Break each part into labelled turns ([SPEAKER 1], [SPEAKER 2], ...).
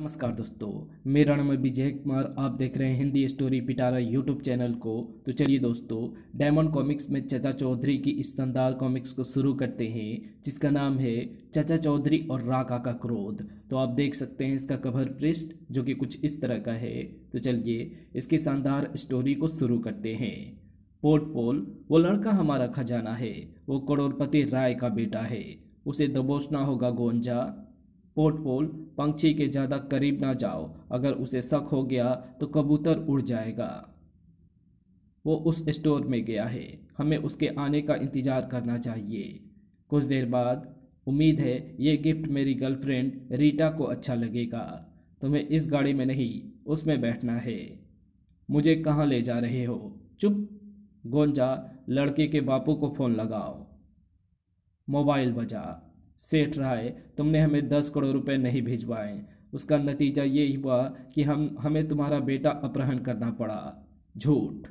[SPEAKER 1] नमस्कार दोस्तों, मेरा नाम है विजय कुमार। आप देख रहे हैं हिंदी स्टोरी पिटारा यूट्यूब चैनल को। तो चलिए दोस्तों डायमंड कॉमिक्स में चचा चौधरी की इस शानदार कॉमिक्स को शुरू करते हैं, जिसका नाम है चचा चौधरी और राका का क्रोध। तो आप देख सकते हैं इसका कवर पृष्ठ, जो कि कुछ इस तरह का है। तो चलिए इसकी शानदार स्टोरी को शुरू करते हैं। पोर्ट पोल, वो लड़का हमारा खजाना है। वो करोड़पति राय का बेटा है। उसे दबोचना होगा गोंजा। पोर्टपोल पंछी के ज़्यादा करीब ना जाओ। अगर उसे शक हो गया तो कबूतर उड़ जाएगा। वो उस स्टोर में गया है। हमें उसके आने का इंतज़ार करना चाहिए। कुछ देर बाद, उम्मीद है ये गिफ्ट मेरी गर्लफ्रेंड रीटा को अच्छा लगेगा। तुम्हें इस गाड़ी में नहीं, उसमें बैठना है। मुझे कहाँ ले जा रहे हो? चुप। गोंजा लड़के के बापू को फ़ोन लगाओ। मोबाइल बजा। सेठ राय, तुमने हमें दस करोड़ रुपए नहीं भिजवाए। उसका नतीजा ये हुआ कि हम, हमें तुम्हारा बेटा अपहरण करना पड़ा। झूठ।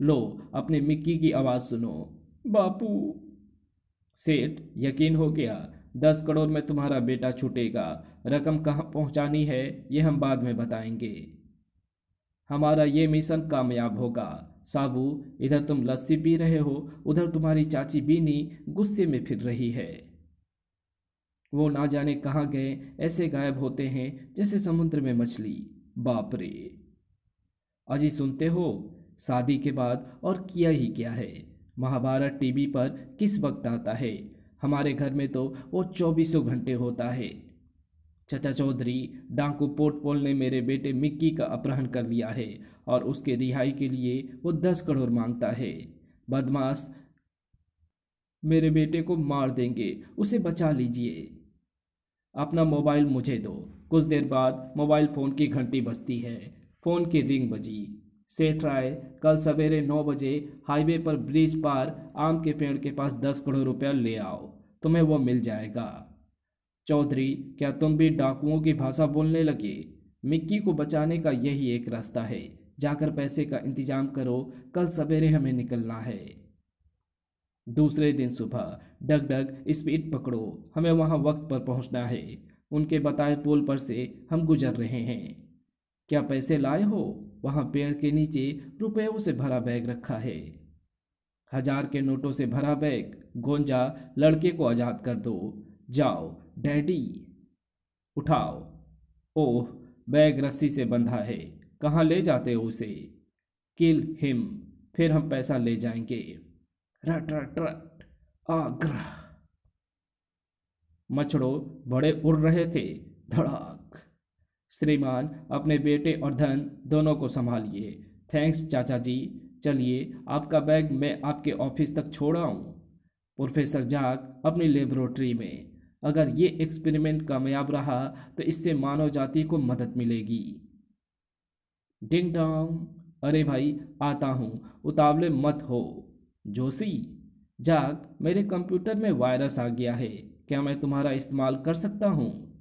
[SPEAKER 1] लो, अपने मिक्की की आवाज़ सुनो। बापू। सेठ यकीन हो गया, दस करोड़ में तुम्हारा बेटा छूटेगा। रकम कहाँ पहुँचानी है, ये हम बाद में बताएँगे। हमारा ये मिशन कामयाब होगा। साबू, इधर तुम लस्सी पी रहे हो, उधर तुम्हारी चाची बीनी गुस्से में फिर रही है। वो ना जाने कहाँ गए, ऐसे गायब होते हैं जैसे समुद्र में मछली। बाप रे। अजी सुनते हो? शादी के बाद और किया ही क्या है? महाभारत टीवी पर किस वक्त आता है? हमारे घर में तो वो चौबीसों घंटे होता है। चचा चौधरी, डांकू पोर्टपोल ने मेरे बेटे मिक्की का अपहरण कर लिया है और उसके रिहाई के लिए वो दस करोड़ माँगता है। बदमाश मेरे बेटे को मार देंगे, उसे बचा लीजिए। अपना मोबाइल मुझे दो। कुछ देर बाद मोबाइल फ़ोन की घंटी बजती है। फ़ोन की रिंग बजी। सेठ राय कल सवेरे नौ बजे हाईवे पर ब्रिज पार आम के पेड़ के पास दस करोड़ रुपया ले आओ। तुम्हें वो मिल जाएगा। चौधरी, क्या तुम भी डाकुओं की भाषा बोलने लगे? मिक्की को बचाने का यही एक रास्ता है। जाकर पैसे का इंतज़ाम करो। कल सवेरे हमें निकलना है। दूसरे दिन सुबह, डग डग, स्पीड पकड़ो। हमें वहाँ वक्त पर पहुँचना है। उनके बताए पुल पर से हम गुजर रहे हैं। क्या पैसे लाए हो? वहाँ पेड़ के नीचे रुपयों से भरा बैग रखा है। हज़ार के नोटों से भरा बैग। गोंजा, लड़के को आज़ाद कर दो। जाओ, डैडी। उठाओ। ओह, बैग रस्सी से बंधा है। कहाँ ले जाते हो उसे? Kill him. फिर हम पैसा ले जाएँगे। रट रट रट, आग्रह। मछड़ो बड़े उड़ रहे थे। धड़ाक। श्रीमान, अपने बेटे और धन दोनों को संभालिए। थैंक्स चाचा जी चलिए, आपका बैग मैं आपके ऑफ़िस तक छोड़ आऊँ प्रोफेसर जाग अपनी लेबोरेटरी में। अगर ये एक्सपेरिमेंट कामयाब रहा तो इससे मानव जाति को मदद मिलेगी। डिंग डोंग अरे भाई, आता हूँ। उतावले मत हो। जोशी, जाग, मेरे कंप्यूटर में वायरस आ गया है। क्या मैं तुम्हारा इस्तेमाल कर सकता हूँ?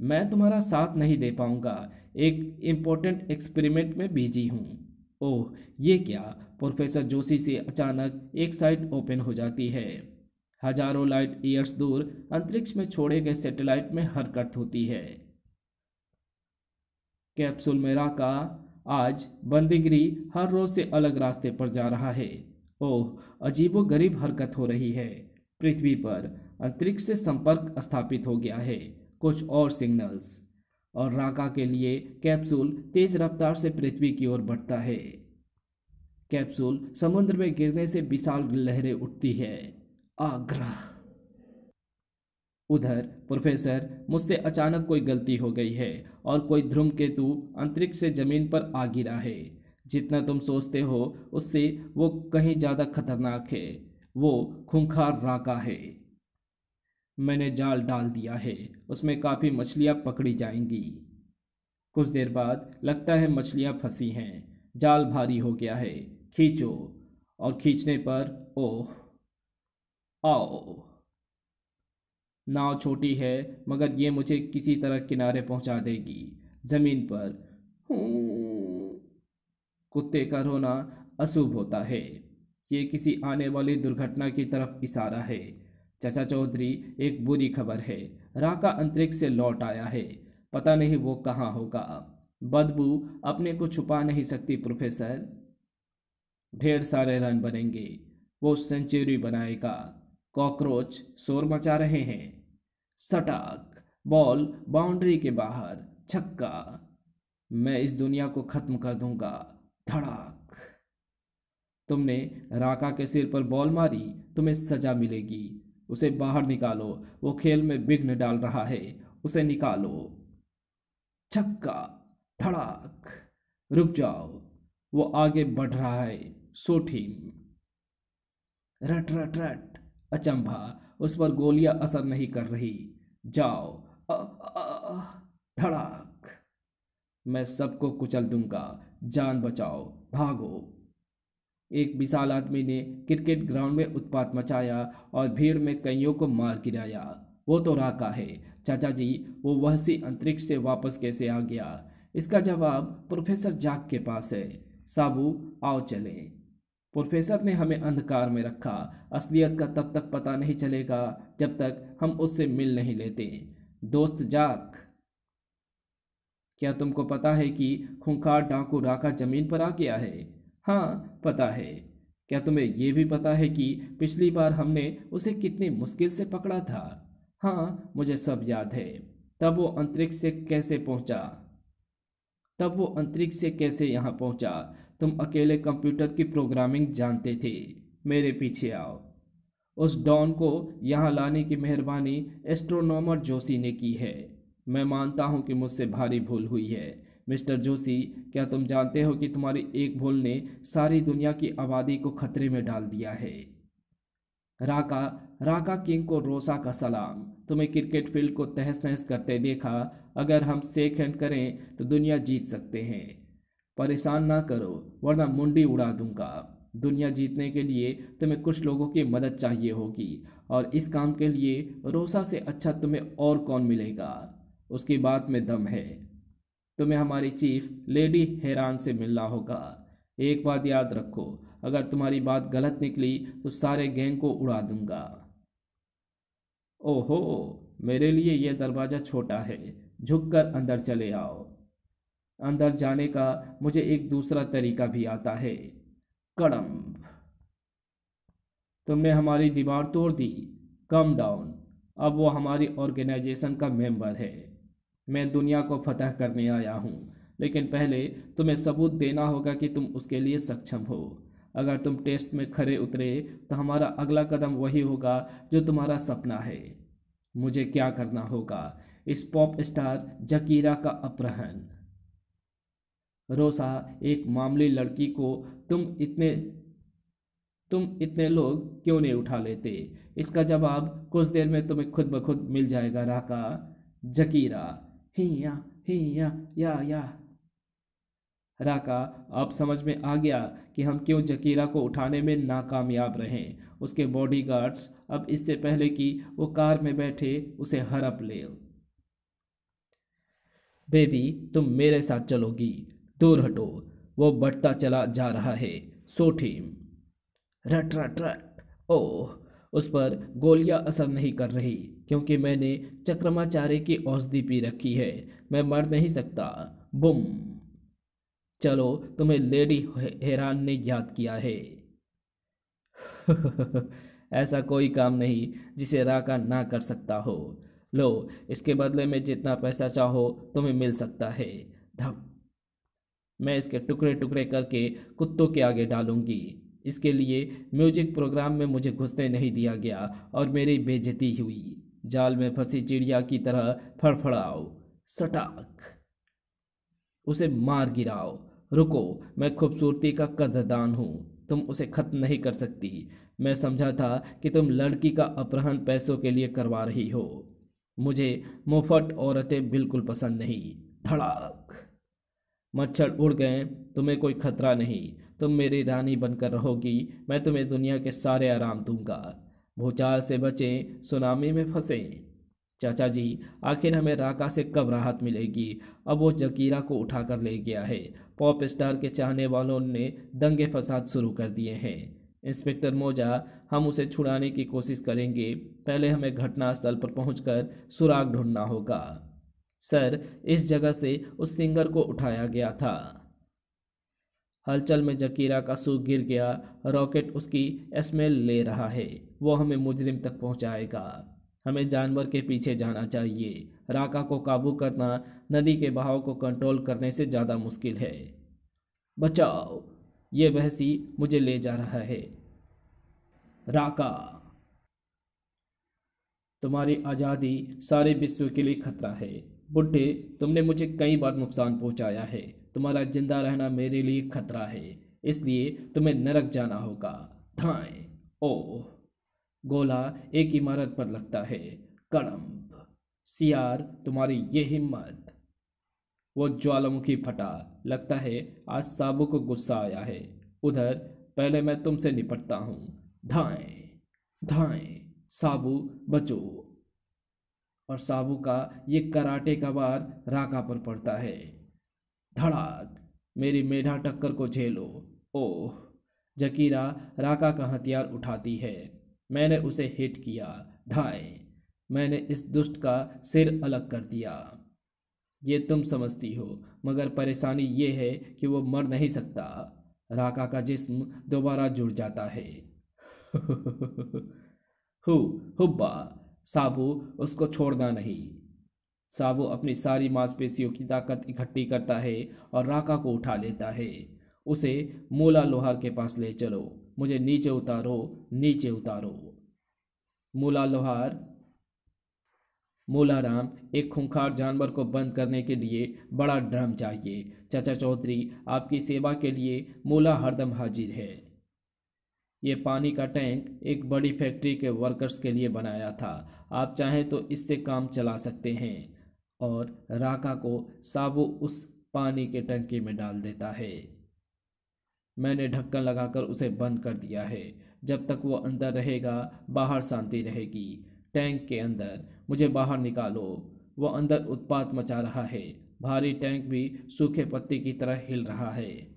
[SPEAKER 1] मैं तुम्हारा साथ नहीं दे पाऊँगा। एक इम्पोर्टेंट एक्सपेरिमेंट में बिज़ी हूँ। ओह, ये क्या? प्रोफेसर जोशी से अचानक एक साइट ओपन हो जाती है। हज़ारों लाइट ईयर्स दूर अंतरिक्ष में छोड़े गए सैटेलाइट में हरकत होती है। कैप्सूल मेरा का आज बंदीगिरी हर रोज से अलग रास्ते पर जा रहा है। ओह, अजीबो गरीब हरकत हो रही है। पृथ्वी पर अंतरिक्ष से संपर्क स्थापित हो गया है, कुछ और सिग्नल्स और राका के लिए कैप्सूल तेज रफ्तार से पृथ्वी की ओर बढ़ता है। कैप्सूल समुद्र में गिरने से विशाल लहरें उठती है। आग्रह। उधर प्रोफेसर, मुझसे अचानक कोई गलती हो गई है और कोई ध्रुम केतु अंतरिक्ष से ज़मीन पर आ गिरा है। जितना तुम सोचते हो, उससे वो कहीं ज़्यादा खतरनाक है। वो खूंखार राका है। मैंने जाल डाल दिया है। उसमें काफ़ी मछलियाँ पकड़ी जाएँगी। कुछ देर बाद लगता है मछलियाँ फंसी हैं। जाल भारी हो गया है। खींचो। और खींचने पर, ओह, आओ। नाव छोटी है, मगर ये मुझे किसी तरह किनारे पहुँचा देगी। ज़मीन पर, हूँ। कुत्ते का रोना अशुभ होता है। ये किसी आने वाली दुर्घटना की तरफ़ इशारा है। चचा चौधरी, एक बुरी खबर है। राका अंतरिक्ष से लौट आया है। पता नहीं वो कहाँ होगा। बदबू अपने को छुपा नहीं सकती, प्रोफेसर। ढेर सारे रन बनेंगे। वो सेंचुरी बनाएगा। कॉकरोच शोर मचा रहे हैं। सटाक, बॉल बाउंड्री के बाहर, छक्का। मैं इस दुनिया को खत्म कर दूँगा। धड़ाक। तुमने राका के सिर पर बॉल मारी, तुम्हें सजा मिलेगी। उसे बाहर निकालो, वो खेल में विघ्न डाल रहा है, उसे निकालो। छक्का, धड़ाक, रुक जाओ, वो आगे बढ़ रहा है सोठीम रट रट रट, अचंभा, उस पर गोलियाँ असर नहीं कर रही। जाओ धड़ाक। मैं सबको कुचल दूँगा। जान बचाओ, भागो। एक विशाल आदमी ने क्रिकेट ग्राउंड में उत्पात मचाया और भीड़ में कईयों को मार गिराया। वो तो राका है। चाचा जी, वो वह सी अंतरिक्ष से वापस कैसे आ गया? इसका जवाब प्रोफेसर जाक के पास है। साबू, आओ चले। प्रोफेसर ने हमें अंधकार में रखा। असलियत का तब तक पता नहीं चलेगा जब तक हम उससे मिल नहीं लेते। दोस्त जाक क्या तुमको पता है कि खूंखार डाकू राका ज़मीन पर आ गया है? हाँ पता है। क्या तुम्हें यह भी पता है कि पिछली बार हमने उसे कितनी मुश्किल से पकड़ा था? हाँ मुझे सब याद है। तब वो अंतरिक्ष से कैसे पहुँचा? तब वो अंतरिक्ष से कैसे यहाँ पहुँचा? तुम अकेले कंप्यूटर की प्रोग्रामिंग जानते थे। मेरे पीछे आओ। उस डॉन को यहाँ लाने की मेहरबानी एस्ट्रोनॉमर जोशी ने की है। मैं मानता हूँ कि मुझसे भारी भूल हुई है। मिस्टर जोशी, क्या तुम जानते हो कि तुम्हारी एक भूल ने सारी दुनिया की आबादी को खतरे में डाल दिया है? राका राका किंग को रोसा का सलाम। तुम्हें क्रिकेट फ़ील्ड को तहस नहस करते देखा, अगर हम सेक हैंड करें तो दुनिया जीत सकते हैं। परेशान ना करो, वरना मुंडी उड़ा दूँगा। दुनिया जीतने के लिए तुम्हें कुछ लोगों की मदद चाहिए होगी, और इस काम के लिए रोसा से अच्छा तुम्हें और कौन मिलेगा? उसकी बात में दम है। तुम्हें हमारी चीफ, लेडी हैरान से मिलना होगा। एक बात याद रखो, अगर तुम्हारी बात गलत निकली तो सारे गैंग को उड़ा दूँगा। ओहो, मेरे लिए यह दरवाज़ा छोटा है। झुककर अंदर चले आओ। अंदर जाने का मुझे एक दूसरा तरीका भी आता है। कड़म। तुमने हमारी दीवार तोड़ दी। Come down. अब वो हमारी ऑर्गेनाइजेशन का मेंबर है। मैं दुनिया को फतह करने आया हूँ। लेकिन पहले तुम्हें सबूत देना होगा कि तुम उसके लिए सक्षम हो। अगर तुम टेस्ट में खरे उतरे तो हमारा अगला कदम वही होगा जो तुम्हारा सपना है। मुझे क्या करना होगा? इस पॉप स्टार जकीरा का अपहरण। रोसा, एक मामूली लड़की को तुम इतने तुम इतने लोग क्यों नहीं उठा लेते? इसका जवाब कुछ देर में तुम्हें खुद ब खुद मिल जाएगा, राका। जकीरा हिया हिया, या या। राका, अब समझ में आ गया कि हम क्यों जकीरा को उठाने में नाकामयाब रहे। उसके बॉडीगार्ड्स अब इससे पहले कि वो कार में बैठे उसे हड़प ले। बेबी, तुम मेरे साथ चलोगी। दूर हटो। वो बढ़ता चला जा रहा है। सोठीम रट रट रट। ओह, उस पर गोलियाँ असर नहीं कर रही। क्योंकि मैंने चक्रमाचार्य की औषधि पी रखी है। मैं मर नहीं सकता। बुम। चलो, तुम्हें लेडी हैरान ने याद किया है। ऐसा कोई काम नहीं जिसे राका ना कर सकता हो। लो, इसके बदले में जितना पैसा चाहो, तुम्हें मिल सकता है। धप। मैं इसके टुकड़े टुकड़े करके कुत्तों के आगे डालूँगी। इसके लिए म्यूज़िक प्रोग्राम में मुझे घुसने नहीं दिया गया और मेरी बेजती हुई। जाल में फंसी चिड़िया की तरह फड़फड़ाओ, सटाक। उसे मार गिराओ, रुको, मैं खूबसूरती का कदरदान हूँ, तुम उसे खत्म नहीं कर सकती। मैं समझा था कि तुम लड़की का अपहरण पैसों के लिए करवा रही हो। मुझे मुफट औरतें बिल्कुल पसंद नहीं, धड़ाक। मच्छर उड़ गए, तुम्हें कोई खतरा नहीं, तुम मेरी रानी बनकर रहोगी, मैं तुम्हें दुनिया के सारे आराम दूँगा। भूचाल से बचें, सुनामी में फंसे। चाचा जी, आखिर हमें राका से कब राहत मिलेगी? अब वो जकीरा को उठा कर ले गया है। पॉप स्टार के चाहने वालों ने दंगे फसाद शुरू कर दिए हैं। इंस्पेक्टर मोजा, हम उसे छुड़ाने की कोशिश करेंगे। पहले हमें घटनास्थल पर पहुंचकर सुराग ढूंढना होगा। सर, इस जगह से उस सिंगर को उठाया गया था। हलचल में जकीरा का सूख गिर गया, रॉकेट उसकी स्मेल ले रहा है। वो हमें मुजरिम तक पहुंचाएगा। हमें जानवर के पीछे जाना चाहिए। राका को काबू करना नदी के बहाव को कंट्रोल करने से ज़्यादा मुश्किल है। बचाओ। ये बहसी मुझे ले जा रहा है। राका। तुम्हारी आज़ादी सारे विश्व के लिए खतरा है। बुढ़े, तुमने मुझे कई बार नुकसान पहुँचाया है। तुम्हारा ज़िंदा रहना मेरे लिए खतरा है, इसलिए तुम्हें नरक जाना होगा। धाए, ओह, गोला एक इमारत पर लगता है कड़म्ब सियार तुम्हारी ये हिम्मत। वो ज्वालामुखी फटा, लगता है आज साबू को गुस्सा आया है। उधर, पहले मैं तुमसे निपटता हूँ। धाए धाए, साबू, बचो। और साबू का ये कराटे का बार राका पर पड़ता है। धड़ाक मेरी मेढा टक्कर को झेलो। ओह, जकीरा, राका का हथियार उठाती है। मैंने उसे हिट किया। धाए, मैंने इस दुष्ट का सिर अलग कर दिया। ये तुम समझती हो, मगर परेशानी ये है कि वो मर नहीं सकता। राका का जिस्म दोबारा जुड़ जाता है। हु, हुब्बा, साबू, उसको छोड़ना नहीं। साबू अपनी सारी मांसपेशियों की ताकत इकट्ठी करता है और राका को उठा लेता है। उसे मूला लोहार के पास ले चलो। मुझे नीचे उतारो नीचे उतारो। मूला लोहार मूलाराम एक खूंखार जानवर को बंद करने के लिए बड़ा ड्रम चाहिए। चाचा चौधरी, आपकी सेवा के लिए मूला हरदम हाजिर है। ये पानी का टैंक एक बड़ी फैक्ट्री के वर्कर्स के लिए बनाया था। आप चाहें तो इससे काम चला सकते हैं। और राका को साबु उस पानी के टंकी में डाल देता है। मैंने ढक्कन लगाकर उसे बंद कर दिया है। जब तक वो अंदर रहेगा, बाहर शांति रहेगी। टैंक के अंदर, मुझे बाहर निकालो। वो अंदर उत्पात मचा रहा है। भारी टैंक भी सूखे पत्ते की तरह हिल रहा है।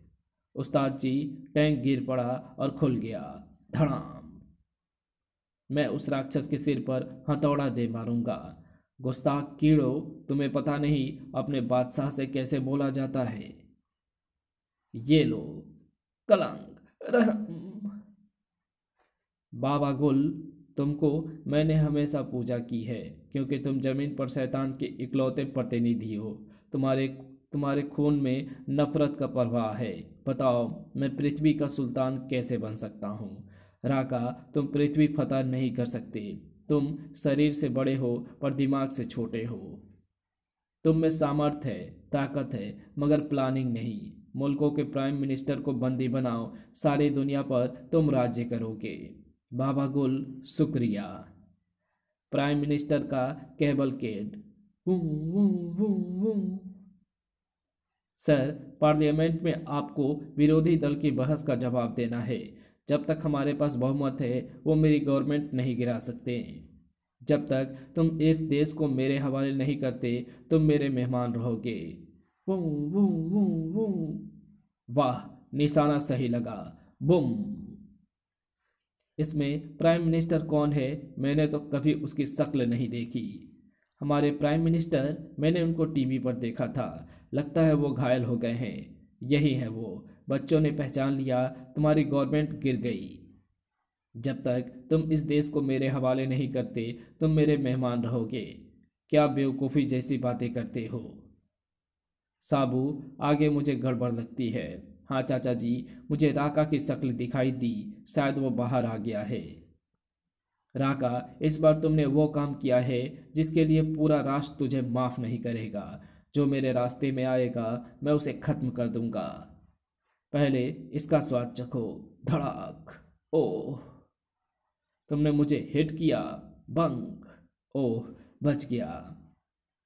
[SPEAKER 1] उस्ताद जी, टैंक गिर पड़ा और खुल गया। धड़ाम! मैं उस राक्षस के सिर पर हथौड़ा दे मारूँगा। गुस्ताख कीड़ो तुम्हें पता नहीं अपने बादशाह से कैसे बोला जाता है। ये लो कलंक रहम। बाबा गुल, तुमको मैंने हमेशा पूजा की है, क्योंकि तुम ज़मीन पर शैतान के इकलौते प्रतिनिधि हो। तुम्हारे तुम्हारे खून में नफरत का प्रवाह है। बताओ, मैं पृथ्वी का सुल्तान कैसे बन सकता हूँ? राका, तुम पृथ्वी फतह नहीं कर सकते। तुम शरीर से बड़े हो, पर दिमाग से छोटे हो। तुम में सामर्थ्य है, ताकत है, मगर प्लानिंग नहीं। मुल्कों के प्राइम मिनिस्टर को बंदी बनाओ, सारी दुनिया पर तुम राज्य करोगे। बाबा गुल, शुक्रिया। प्राइम मिनिस्टर का केबल केड सर पार्लियामेंट में आपको विरोधी दल की बहस का जवाब देना है। जब तक हमारे पास बहुमत है, वो मेरी गवर्नमेंट नहीं गिरा सकते। जब तक तुम इस देश को मेरे हवाले नहीं करते, तुम मेरे मेहमान रहोगे। वाह, निशाना सही लगा। बुम। इसमें प्राइम मिनिस्टर कौन है, मैंने तो कभी उसकी शक्ल नहीं देखी। हमारे प्राइम मिनिस्टर मैंने उनको टीवी पर देखा था। लगता है वो घायल हो गए हैं। यही है वो। बच्चों ने पहचान लिया, तुम्हारी गवर्नमेंट गिर गई। जब तक तुम इस देश को मेरे हवाले नहीं करते, तुम मेरे मेहमान रहोगे। क्या बेवकूफ़ी जैसी बातें करते हो? साबू, आगे मुझे गड़बड़ लगती है। हाँ चाचा जी, मुझे राका की शक्ल दिखाई दी। शायद वो बाहर आ गया है। राका, इस बार तुमने वो काम किया है जिसके लिए पूरा राष्ट्र तुझे माफ़ नहीं करेगा। जो मेरे रास्ते में आएगा, मैं उसे ख़त्म कर दूँगा। पहले इसका स्वाद चखो, धड़ाक। ओह, तुमने मुझे हिट किया बंक ओह, बच गया।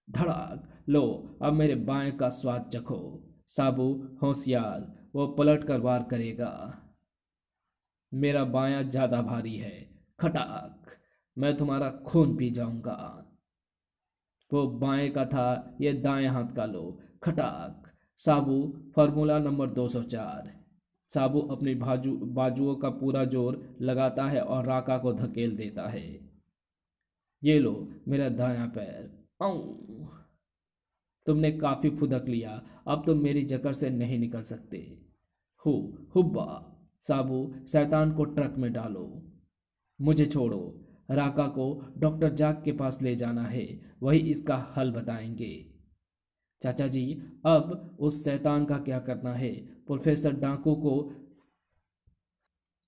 [SPEAKER 1] धड़ाक, लो, अब मेरे बाएँ का स्वाद चखो। साबू, होशियार, वो पलट कर वार करेगा। मेरा बायां ज़्यादा भारी है। खटाक, मैं तुम्हारा खून पी जाऊँगा। वो बाएँ का था, ये दाएँ हाथ का लो। खटाक साबू, फार्मूला नंबर 204 साबू अपनी बाजू बाजुओं का पूरा ज़ोर लगाता है और राका को धकेल देता है। ये लो मेरा दाया पैर। आऊ तुमने काफ़ी फुदक लिया। अब तुम मेरी जकड़ से नहीं निकल सकते। हु, हुब्बा। साबू, शैतान को ट्रक में डालो। मुझे छोड़ो। राका को डॉक्टर जाक के पास ले जाना है। वही इसका हल बताएँगे। चाचा जी, अब उस शैतान का क्या करना है? प्रोफेसर डाकू को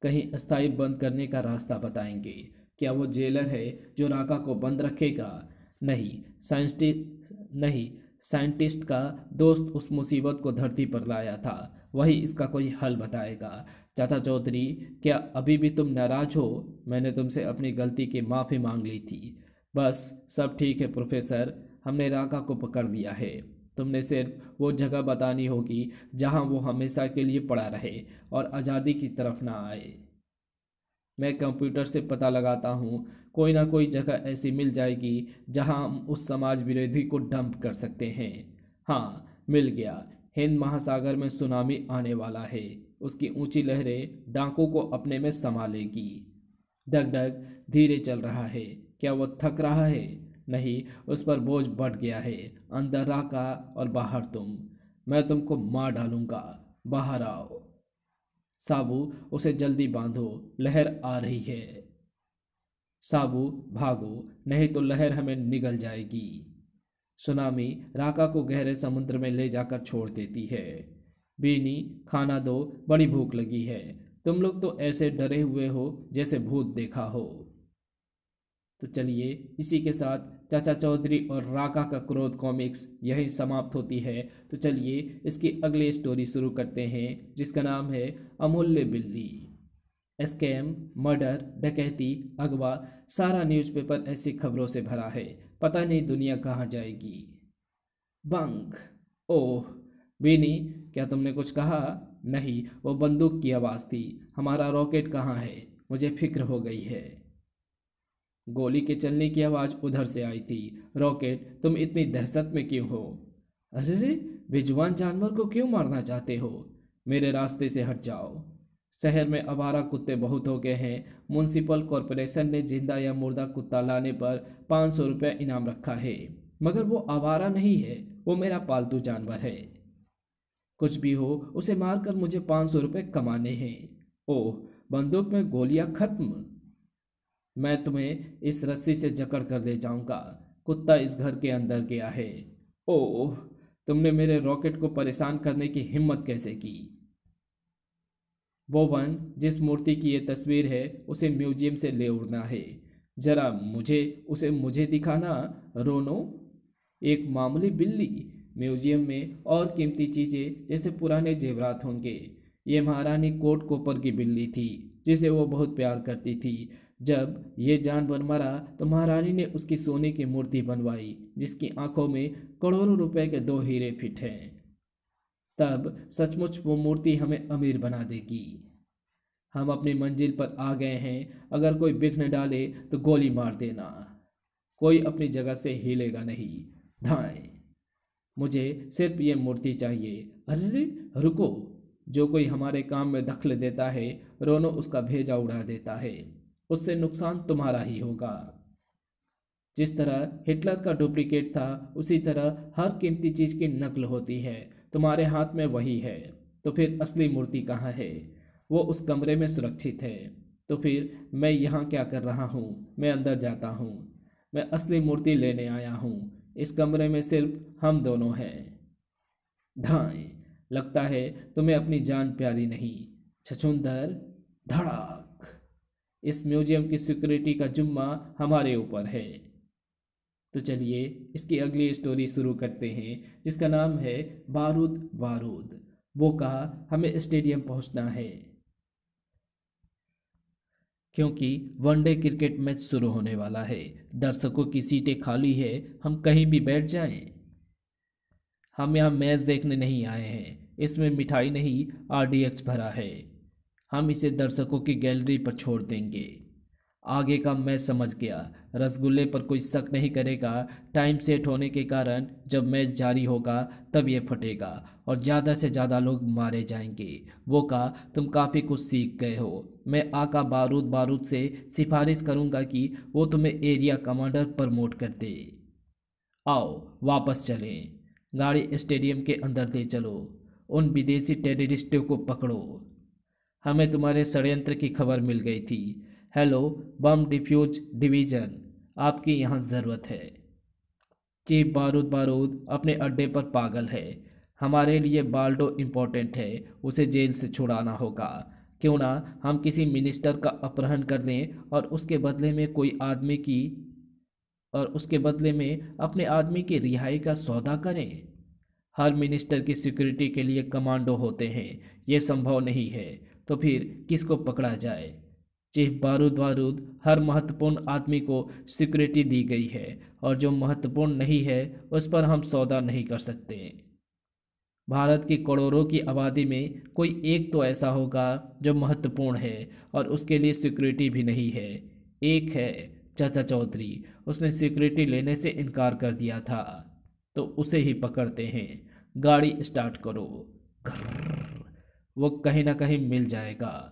[SPEAKER 1] कहीं अस्थायी बंद करने का रास्ता बताएँगे। क्या वो जेलर है जो राका को बंद रखेगा? नहीं, साइंटिस्ट नहीं, साइंटिस्ट का दोस्त उस मुसीबत को धरती पर लाया था। वही इसका कोई हल बताएगा। चाचा चौधरी, क्या अभी भी तुम नाराज़ हो? मैंने तुमसे अपनी गलती की माफ़ी मांग ली थी। बस, सब ठीक है प्रोफेसर। हमने राका को पकड़ दिया है। तुमने सिर्फ़ वो जगह बतानी होगी जहाँ वो हमेशा के लिए पड़ा रहे और आज़ादी की तरफ़ ना आए। मैं कंप्यूटर से पता लगाता हूँ, कोई ना कोई जगह ऐसी मिल जाएगी जहाँ हम उस समाज विरोधी को डंप कर सकते हैं। हाँ मिल गया। हिंद महासागर में सुनामी आने वाला है। उसकी ऊँची लहरें डांकों को अपने में संभालेगी। डग डग धीरे चल रहा है। क्या वो थक रहा है? नहीं, उस पर बोझ बढ़ गया है। अंदर राका और बाहर तुम। मैं तुमको मार डालूँगा। बाहर आओ। साबू, उसे जल्दी बांधो। लहर आ रही है। साबू, भागो। नहीं तो लहर हमें निगल जाएगी। सुनामी राका को गहरे समुद्र में ले जाकर छोड़ देती है। बीनी, खाना दो। बड़ी भूख लगी है। तुम लोग तो ऐसे डरे हुए हो जैसे भूत देखा हो। तो चलिए, इसी के साथ चाचा चौधरी और राका का क्रोध कॉमिक्स यही समाप्त होती है। तो चलिए इसकी अगली स्टोरी शुरू करते हैं, जिसका नाम है अमूल्य बिल्ली। एस्कैम मर्डर, डकैती, अगवा, सारा न्यूज़पेपर ऐसी खबरों से भरा है। पता नहीं दुनिया कहाँ जाएगी। बंक। ओह, बीनी, क्या तुमने कुछ कहा? नहीं, वो बंदूक की आवाज़ थी। हमारा रॉकेट कहाँ है? मुझे फ़िक्र हो गई है। गोली के चलने की आवाज़ उधर से आई थी। रॉकेट, तुम इतनी दहशत में क्यों हो? अरे रे, बेजुबान जानवर को क्यों मारना चाहते हो? मेरे रास्ते से हट जाओ। शहर में आवारा कुत्ते बहुत हो गए हैं। म्यूनसिपल कॉरपोरेशन ने ज़िंदा या मुर्दा कुत्ता लाने पर पाँच सौ रुपये इनाम रखा है। मगर वो आवारा नहीं है, वो मेरा पालतू जानवर है। कुछ भी हो, उसे मारकर मुझे पाँच सौ रुपये कमाने हैं। ओह, बंदूक में गोलियाँ खत्म। मैं तुम्हें इस रस्सी से जकड़ कर ले जाऊँगा। कुत्ता इस घर के अंदर गया है। ओह, तुमने मेरे रॉकेट को परेशान करने की हिम्मत कैसे की? वो वन जिस मूर्ति की ये तस्वीर है, उसे म्यूज़ियम से ले उड़ना है। जरा मुझे उसे मुझे दिखाना, रोनो। एक मामूली बिल्ली, म्यूज़ियम में और कीमती चीज़ें जैसे पुराने जेवरात होंगे। ये महारानी कोट कोपर की बिल्ली थी, जिसे वो बहुत प्यार करती थी। जब ये जानवर मरा तो महारानी ने उसकी सोने की मूर्ति बनवाई, जिसकी आँखों में करोड़ों रुपए के दो हीरे फिट। हैं तब सचमुच वो मूर्ति हमें अमीर बना देगी। हम अपनी मंजिल पर आ गए हैं। अगर कोई बिघ्न डाले तो गोली मार देना। कोई अपनी जगह से हिलेगा नहीं। धाएँ। मुझे सिर्फ़ ये मूर्ति चाहिए। अरे, रुको। जो कोई हमारे काम में दखल देता है, रोनो उसका भेजा उड़ा देता है। उससे नुकसान तुम्हारा ही होगा। जिस तरह हिटलर का डुप्लीकेट था, उसी तरह हर कीमती चीज़ की नकल होती है। तुम्हारे हाथ में वही है। तो फिर असली मूर्ति कहाँ है? वो उस कमरे में सुरक्षित है। तो फिर मैं यहाँ क्या कर रहा हूँ? मैं अंदर जाता हूँ। मैं असली मूर्ति लेने आया हूँ। इस कमरे में सिर्फ़ हम दोनों हैं। धाए लगता है तुम्हें अपनी जान प्यारी नहीं। छछुंदर, धड़ाक। इस म्यूज़ियम की सिक्योरिटी का जुम्मा हमारे ऊपर है। तो चलिए इसकी अगली स्टोरी शुरू करते हैं, जिसका नाम है बारूद बारूद। वो कहा हमें स्टेडियम पहुँचना है। क्योंकि वनडे क्रिकेट मैच शुरू होने वाला है। दर्शकों की सीटें खाली है, हम कहीं भी बैठ जाएँ। हम यहाँ मैच देखने नहीं आए हैं। इसमें मिठाई नहीं आरडीएक्स भरा है। हम इसे दर्शकों की गैलरी पर छोड़ देंगे। आगे का मैं समझ गया। रसगुल्ले पर कोई शक नहीं करेगा। टाइम सेट होने के कारण जब मैच जारी होगा, तब ये फटेगा और ज़्यादा से ज़्यादा लोग मारे जाएँगे। वो कहा तुम काफ़ी कुछ सीख गए हो। मैं आका बारूद बारूद से सिफारिश करूँगा कि वो तुम्हें एरिया कमांडर प्रमोट कर दे। आओ, वापस चलें। गाड़ी स्टेडियम के अंदर दे चलो। उन विदेशी टेररिस्टों को पकड़ो। हमें तुम्हारे षड्यंत्र की खबर मिल गई थी। हेलो, बम डिफ्यूज डिवीज़न, आपकी यहाँ ज़रूरत है। चीफ बारूद बारूद अपने अड्डे पर पागल है। हमारे लिए बाल्डो इम्पोर्टेंट है, उसे जेल से छुड़ाना होगा। क्यों ना हम किसी मिनिस्टर का अपहरण कर दें और उसके बदले में कोई आदमी की, और उसके बदले में अपने आदमी की रिहाई का सौदा करें। हर मिनिस्टर की सिक्योरिटी के लिए कमांडो होते हैं, ये संभव नहीं है। तो फिर किसको पकड़ा जाए? चीफ बारूद बारूद, हर महत्वपूर्ण आदमी को सिक्योरिटी दी गई है और जो महत्वपूर्ण नहीं है, उस पर हम सौदा नहीं कर सकते। भारत की करोड़ों की आबादी में कोई एक तो ऐसा होगा जो महत्वपूर्ण है और उसके लिए सिक्योरिटी भी नहीं है। एक है चाचा चौधरी, उसने सिक्योरिटी लेने से इनकार कर दिया था तो उसे ही पकड़ते हैं। गाड़ी स्टार्ट करो। वो कहीं ना कहीं मिल जाएगा।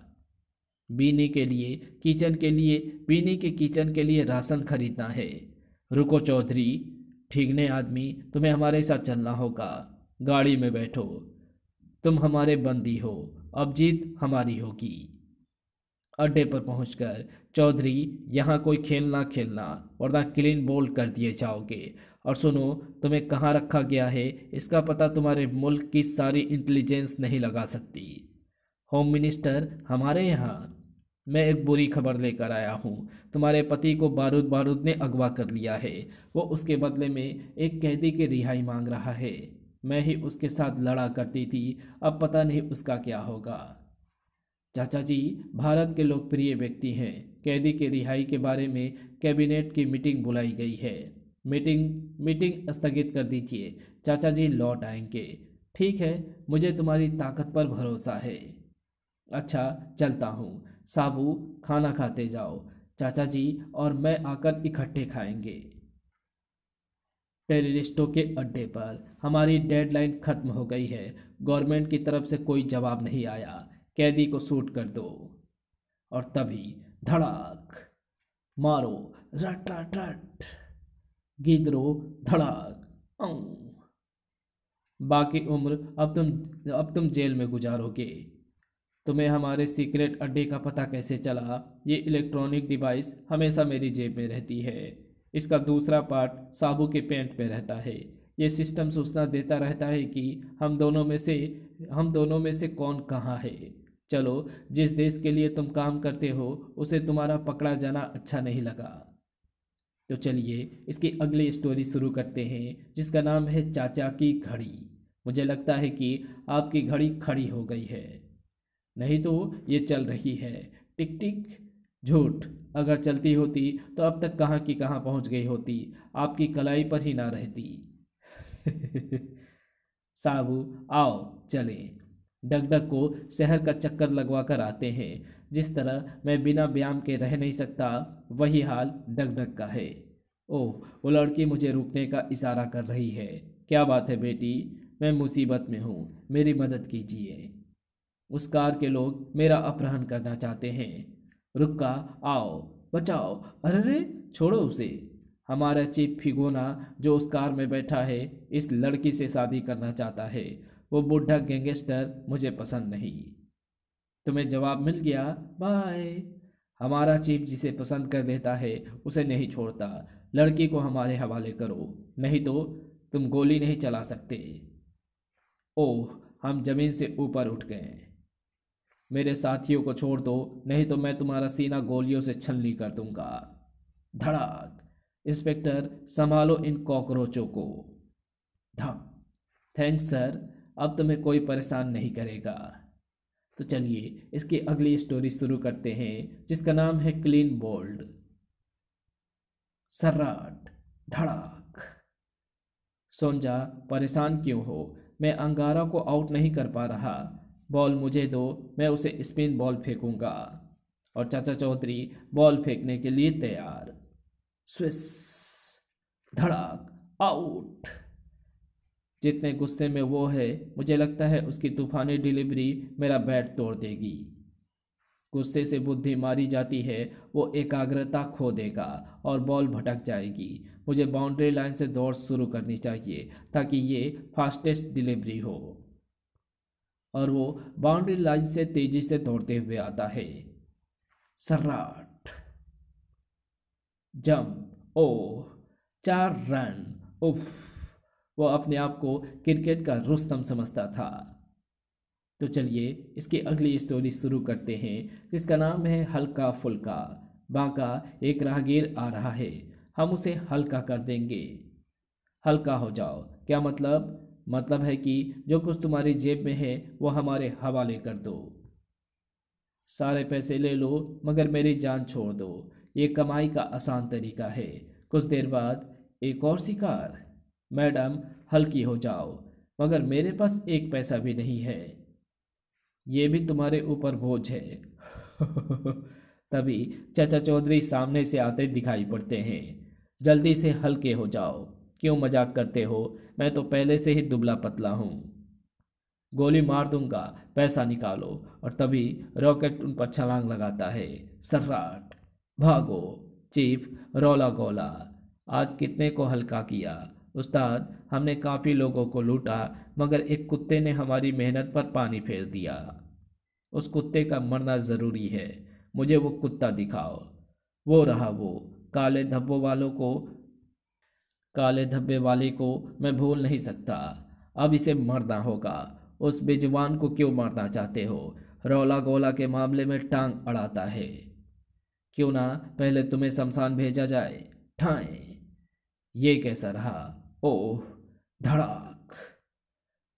[SPEAKER 1] बीनी के लिए, किचन के लिए, बीनी के किचन के लिए राशन खरीदना है। रुको चौधरी ठीकने आदमी, तुम्हें हमारे साथ चलना होगा। गाड़ी में बैठो। तुम हमारे बंदी हो, अब जीत हमारी होगी। अड्डे पर पहुंचकर, चौधरी, यहाँ कोई खेलना खेलना, वरना क्लीन बोल कर दिए जाओगे। और सुनो, तुम्हें कहाँ रखा गया है, इसका पता तुम्हारे मुल्क की सारी इंटेलिजेंस नहीं लगा सकती। होम मिनिस्टर हमारे यहाँ। मैं एक बुरी खबर लेकर आया हूँ। तुम्हारे पति को बारूद बारूद ने अगवा कर लिया है। वो उसके बदले में एक कैदी की रिहाई मांग रहा है। मैं ही उसके साथ लड़ा करती थी। अब पता नहीं उसका क्या होगा। चाचा जी, भारत के लोकप्रिय व्यक्ति हैं। कैदी के रिहाई के बारे में कैबिनेट की मीटिंग बुलाई गई है। मीटिंग मीटिंग स्थगित कर दीजिए। चाचा जी लौट आएँगे। ठीक है, मुझे तुम्हारी ताकत पर भरोसा है। अच्छा चलता हूँ। साबू, खाना खाते जाओ। चाचा जी और मैं आकर इकट्ठे खाएँगे। टेररिस्टों के अड्डे पर हमारी डेडलाइन खत्म हो गई है। गवर्नमेंट की तरफ़ से कोई जवाब नहीं आया। कैदी को सूट कर दो। और तभी धड़ाक। मारो। रट रट रट। गिदरो, धड़ाक बाकी उम्र, अब तुम अब तुम जेल में गुजारोगे। तुम्हें हमारे सीक्रेट अड्डे का पता कैसे चला? ये इलेक्ट्रॉनिक डिवाइस हमेशा मेरी जेब में रहती है। इसका दूसरा पार्ट साबू के पेंट में रहता है। ये सिस्टम सूचना देता रहता है कि हम दोनों में से, हम दोनों में से कौन कहाँ है। चलो, जिस देश के लिए तुम काम करते हो, उसे तुम्हारा पकड़ा जाना अच्छा नहीं लगा। तो चलिए इसकी अगली स्टोरी शुरू करते हैं, जिसका नाम है चाचा की घड़ी। मुझे लगता है कि आपकी घड़ी खड़ी हो गई है। नहीं तो ये चल रही है। टिक टिक झूठ। अगर चलती होती तो अब तक कहाँ की कहाँ पहुँच गई होती? आपकी कलाई पर ही ना रहती। साबू आओ, चलें। डगडग को शहर का चक्कर लगवा कर आते हैं। जिस तरह मैं बिना व्यायाम के रह नहीं सकता, वही हाल डगडग का है। ओह, वो लड़की मुझे रुकने का इशारा कर रही है। क्या बात है बेटी? मैं मुसीबत में हूँ। मेरी मदद कीजिए। उस कार के लोग मेरा अपहरण करना चाहते हैं। रुक्का, आओ, बचाओ। अरे रे छोड़ो उसे। हमारा चीफ फिगोना जो उस कार में बैठा है, इस लड़की से शादी करना चाहता है। वो बूढ़ा गैंगस्टर मुझे पसंद नहीं। तुम्हें जवाब मिल गया, बाय। हमारा चीफ जिसे पसंद कर देता है, उसे नहीं छोड़ता। लड़की को हमारे हवाले करो, नहीं तो तुम गोली नहीं चला सकते। ओह, हम ज़मीन से ऊपर उठ गए। मेरे साथियों को छोड़ दो, नहीं तो मैं तुम्हारा सीना गोलियों से छलनी कर दूँगा। धड़ाक। इंस्पेक्टर, संभालो इन कॉकरोचों को। धक थैंक्स, सर। अब तुम्हें कोई परेशान नहीं करेगा। तो चलिए, इसकी अगली स्टोरी शुरू करते हैं, जिसका नाम है क्लीन बोल्ड सर्राट, धड़ाक। सोंजा परेशान क्यों हो? मैं अंगारा को आउट नहीं कर पा रहा। बॉल मुझे दो, मैं उसे स्पिन बॉल फेंकूँगा। और चाचा चौधरी बॉल फेंकने के लिए तैयार। स्विस, धड़ाक आउट जितने गुस्से में वो है, मुझे लगता है उसकी तूफानी डिलीवरी मेरा बैट तोड़ देगी। गुस्से से बुद्धि मारी जाती है, वो एकाग्रता खो देगा और बॉल भटक जाएगी। मुझे बाउंड्री लाइन से दौड़ शुरू करनी चाहिए ताकि ये फास्टेस्ट डिलीवरी हो। और वो बाउंड्री लाइन से तेज़ी से दौड़ते हुए आता है। सर्राट। जंप। ओ चार रन। उफ। वो अपने आप को क्रिकेट का रुस्तम समझता था। तो चलिए इसकी अगली स्टोरी शुरू करते हैं, जिसका नाम है हल्का फुल्का। बाका एक राहगीर आ रहा है। हम उसे हल्का कर देंगे। हल्का हो जाओ। क्या मतलब? मतलब है कि जो कुछ तुम्हारी जेब में है, वो हमारे हवाले कर दो। सारे पैसे ले लो, मगर मेरी जान छोड़ दो। ये कमाई का आसान तरीका है। कुछ देर बाद एक और शिकार। मैडम, हल्की हो जाओ, मगर मेरे पास एक पैसा भी नहीं है। ये भी तुम्हारे ऊपर बोझ है। तभी चाचा चौधरी सामने से आते दिखाई पड़ते हैं। जल्दी से हल्के हो जाओ। क्यों मज़ाक करते हो? मैं तो पहले से ही दुबला पतला हूँ। गोली मार दूँगा, पैसा निकालो, और तभी रॉकेट उन पर छलांग लगाता है। सर्राट! भागो, चीफ, रोला गोला। आज कितने को हल्का किया? उस्ताद, हमने काफ़ी लोगों को लूटा, मगर एक कुत्ते ने हमारी मेहनत पर पानी फेर दिया। उस कुत्ते का मरना ज़रूरी है, मुझे वो कुत्ता दिखाओ। वो रहा वो, काले धब्बों वालों को, काले धब्बे वाले को मैं भूल नहीं सकता। अब इसे मरना होगा। उस बेजुबान को क्यों मारना चाहते हो? रौला गोला के मामले में टांग अड़ाता है। क्यों ना पहले तुम्हें शमशान भेजा जाए। ठाए। ये कैसा रहा? ओह, धड़ाक।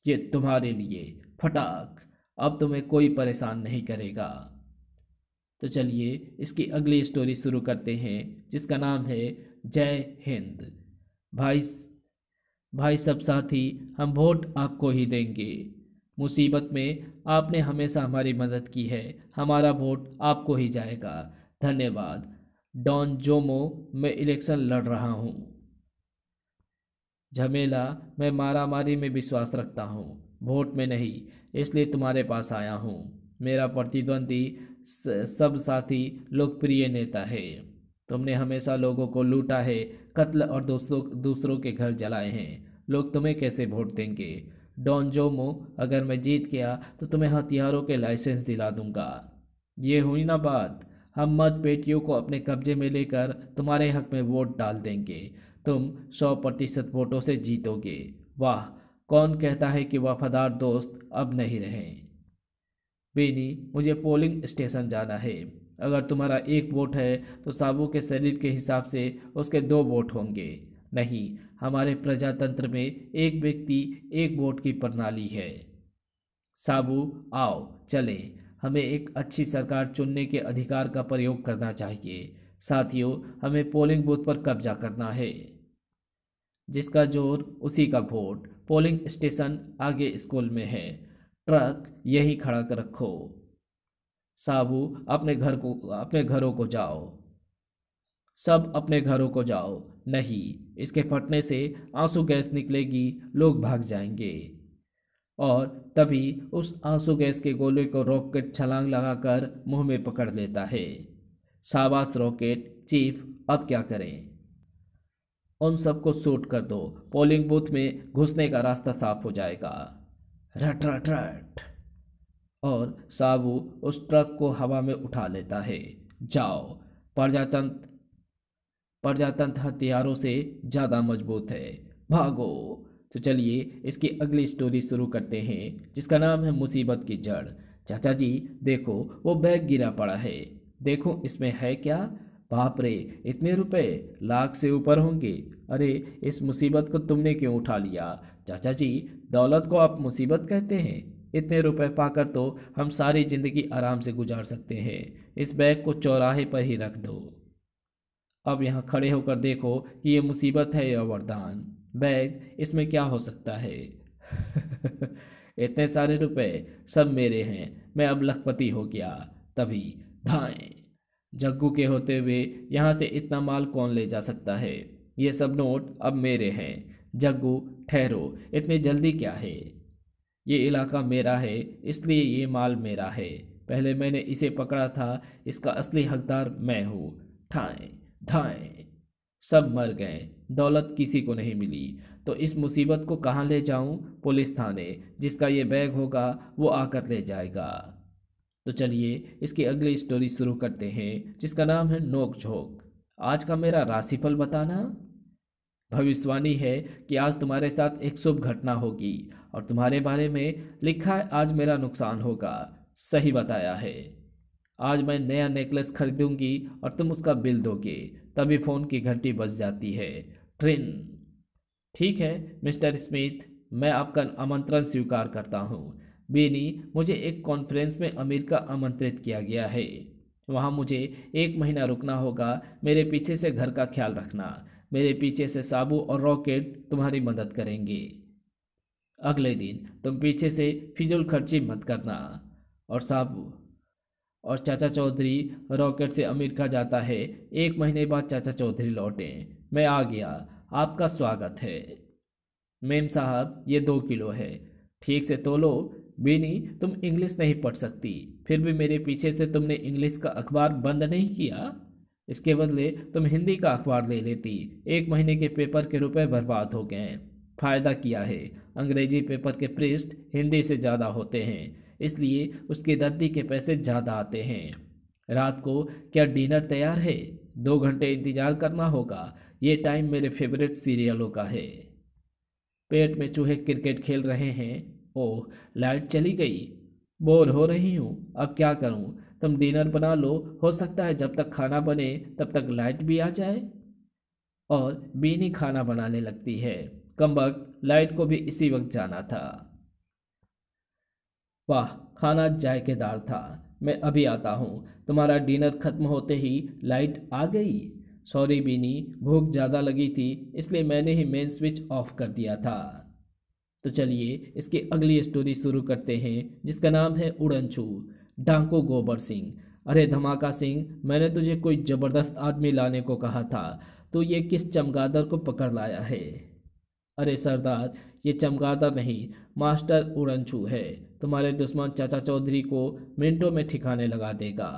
[SPEAKER 1] ये तुम्हारे लिए फटाक। अब तुम्हें कोई परेशान नहीं करेगा। तो चलिए, इसकी अगली स्टोरी शुरू करते हैं, जिसका नाम है जय हिंद। भाई भाई सब साथी, हम वोट आपको ही देंगे। मुसीबत में आपने हमेशा हमारी मदद की है। हमारा वोट आपको ही जाएगा। धन्यवाद। डॉन जोमो, मैं इलेक्शन लड़ रहा हूँ। झमेला, मैं मारा मारी में विश्वास रखता हूँ। वोट में नहीं, इसलिए तुम्हारे पास आया हूँ। मेरा प्रतिद्वंदी सब साथी लोकप्रिय नेता है। तुमने हमेशा लोगों को लूटा है, कत्ल और दोस्तों दूसरों के घर जलाए हैं। लोग तुम्हें कैसे वोट देंगे? डॉन जोमो, अगर मैं जीत गया तो तुम्हें हथियारों के लाइसेंस दिला दूँगा। ये हुई ना बात? हम मत पेटियों को अपने कब्जे में लेकर तुम्हारे हक में वोट डाल देंगे। तुम सौ प्रतिशत वोटों से जीतोगे। वाह, कौन कहता है कि वफादार दोस्त अब नहीं रहे? बेनी, मुझे पोलिंग स्टेशन जाना है। अगर तुम्हारा एक वोट है तो साबू के शरीर के हिसाब से उसके दो वोट होंगे। नहीं, हमारे प्रजातंत्र में एक व्यक्ति एक वोट की प्रणाली है। साबू, आओ, चलें। हमें एक अच्छी सरकार चुनने के अधिकार का प्रयोग करना चाहिए। साथियों, हमें पोलिंग बूथ पर कब्जा करना है। जिसका ज़ोर उसी का वोट पोलिंग स्टेशन आगे स्कूल में है। ट्रक यही खड़ा कर रखो। साबू, अपने घर को, अपने घरों को जाओ। सब अपने घरों को जाओ। नहीं, इसके फटने से आँसू गैस निकलेगी, लोग भाग जाएँगे। और तभी उस आँसू गैस के गोले को रॉकेट छलांग लगाकर मुँह में पकड़ लेता है। शाबाश रॉकेट, चीफ, अब क्या करें? उन सबको सूट कर दो। पोलिंग बूथ में घुसने का रास्ता साफ़ हो जाएगा। रट रट रट। और साबू उस ट्रक को हवा में उठा लेता है। जाओ। प्रजातंत्र प्रजातंत्र हथियारों से ज़्यादा मज़बूत है। भागो। तो चलिए इसकी अगली स्टोरी शुरू करते हैं, जिसका नाम है मुसीबत की जड़। चाचा जी, देखो, वो बैग गिरा पड़ा है। देखो, इसमें है क्या? बाप रे, इतने रुपए लाख से ऊपर होंगे। अरे, इस मुसीबत को तुमने क्यों उठा लिया? चाचा जी, दौलत को आप मुसीबत कहते हैं? इतने रुपए पाकर तो हम सारी ज़िंदगी आराम से गुजार सकते हैं। इस बैग को चौराहे पर ही रख दो। अब यहाँ खड़े होकर देखो कि ये मुसीबत है या वरदान। बैग, इसमें क्या हो सकता है? इतने सारे रुपए सब मेरे हैं। मैं अब लखपति हो गया। तभी धाएँ। जग्गू के होते हुए यहाँ से इतना माल कौन ले जा सकता है? ये सब नोट अब मेरे हैं। जग्गू, ठहरो। इतनी जल्दी क्या है? ये इलाका मेरा है, इसलिए ये माल मेरा है। पहले मैंने इसे पकड़ा था, इसका असली हकदार मैं हूँ। ठाएँ ठाएँ सब मर गए। दौलत किसी को नहीं मिली। तो इस मुसीबत को कहाँ ले जाऊँ? पुलिस थाने। जिसका ये बैग होगा, वो आकर ले जाएगा। तो चलिए इसकी अगली स्टोरी शुरू करते हैं, जिसका नाम है नोक झोंक आज का मेरा राशिफल बताना? भविष्यवाणी है कि आज तुम्हारे साथ एक शुभ घटना होगी और तुम्हारे बारे में लिखा है, आज मेरा नुकसान होगा। सही बताया है। आज मैं नया नेकलेस खरीदूँगी और तुम उसका बिल दोगे, तभी फ़ोन की घंटी बज जाती है। ट्रेन। ठीक है, मिस्टर स्मिथ, मैं आपका आमंत्रण स्वीकार करता हूँ। बेनी मुझे एक कॉन्फ्रेंस में अमेरिका आमंत्रित किया गया है। वहाँ मुझे एक महीना रुकना होगा। मेरे पीछे से घर का ख्याल रखना। मेरे पीछे से साबू और रॉकेट तुम्हारी मदद करेंगे। अगले दिन तुम पीछे से फिजुल खर्ची मत करना। और साबू और चाचा चौधरी रॉकेट से अमेरिका जाता है। एक महीने बाद चाचा चौधरी लौटे। मैं आ गया। आपका स्वागत है। मेम साहब, ये दो किलो है। ठीक से तोलो। बीनी तुम इंग्लिश नहीं पढ़ सकती। फिर भी मेरे पीछे से तुमने इंग्लिश का अखबार बंद नहीं किया? इसके बदले तुम हिंदी का अखबार ले लेती। एक महीने के पेपर के रुपए बर्बाद हो गए। फ़ायदा किया है। अंग्रेज़ी पेपर के पृष्ठ हिंदी से ज़्यादा होते हैं, इसलिए उसकी रद्दी के पैसे ज़्यादा आते हैं। रात को क्या डिनर तैयार है? दो घंटे इंतज़ार करना होगा। ये टाइम मेरे फेवरेट सीरियलों का है। पेट में चूहे क्रिकेट खेल रहे हैं। ओह, लाइट चली गई। बोर हो रही हूँ। अब क्या करूँ? तुम डिनर बना लो। हो सकता है जब तक खाना बने, तब तक लाइट भी आ जाए। और बीनी खाना बनाने लगती है। कम वक्त लाइट को भी इसी वक्त जाना था। वाह, खाना जायकेदार था। मैं अभी आता हूँ। तुम्हारा डिनर खत्म होते ही लाइट आ गई। सॉरी बीनी, भूख ज़्यादा लगी थी, इसलिए मैंने ही मेन स्विच ऑफ़ कर दिया था। तो चलिए इसकी अगली स्टोरी शुरू करते हैं, जिसका नाम है उड़नछू डांको गोबर सिंह। अरे धमाका सिंह, मैंने तुझे कोई ज़बरदस्त आदमी लाने को कहा था तो ये किस चमगादड़ को पकड़ लाया है? अरे सरदार, ये चमगादड़ नहीं, मास्टर उड़नछू है। तुम्हारे दुश्मन चाचा चौधरी को मिनटों में ठिकाने लगा देगा।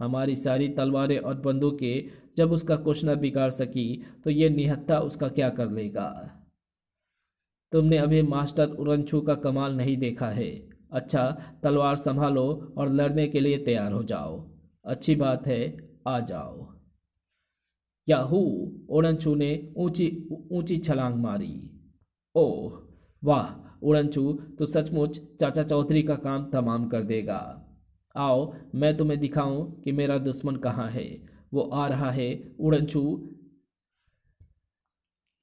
[SPEAKER 1] हमारी सारी तलवारें और बंदूकें, जब उसका कुछ न बिगाड़ सकी तो ये निहत्ता उसका क्या कर लेगा? तुमने अभी मास्टर उरनछू का कमाल नहीं देखा है। अच्छा तलवार संभालो और लड़ने के लिए तैयार हो जाओ। अच्छी बात है, आ जाओ। याहू उड़नछू ने ऊँची ऊँची छलांग मारी। ओह, वाह उड़नछू तो सचमुच चाचा चौधरी का काम तमाम कर देगा। आओ, मैं तुम्हें दिखाऊँ कि मेरा दुश्मन कहाँ है। वो आ रहा है उड़नछू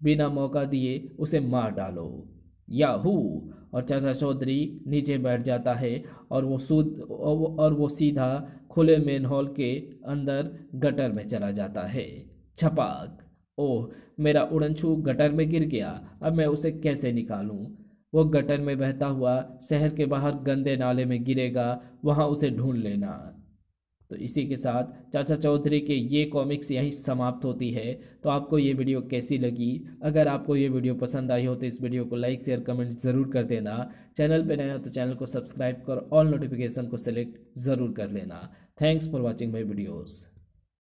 [SPEAKER 1] बिना मौका दिए उसे मार डालो। याहू और चाचा चौधरी नीचे बैठ जाता है और वो सूद और वो सीधा खुले मेन हॉल के अंदर गटर में चला जाता है। छपाक। ओह, मेरा उड़नछू गटर में गिर गया। अब मैं उसे कैसे निकालूं? वो गटर में बहता हुआ शहर के बाहर गंदे नाले में गिरेगा। वहाँ उसे ढूंढ लेना। तो इसी के साथ चाचा चौधरी के ये कॉमिक्स यही समाप्त होती है। तो आपको ये वीडियो कैसी लगी? अगर आपको ये वीडियो पसंद आई हो तो इस वीडियो को लाइक शेयर कमेंट ज़रूर कर देना। चैनल पर नए हो तो चैनल को सब्सक्राइब कर ऑल नोटिफिकेशन को सेलेक्ट ज़रूर कर लेना। Thanks for watching my videos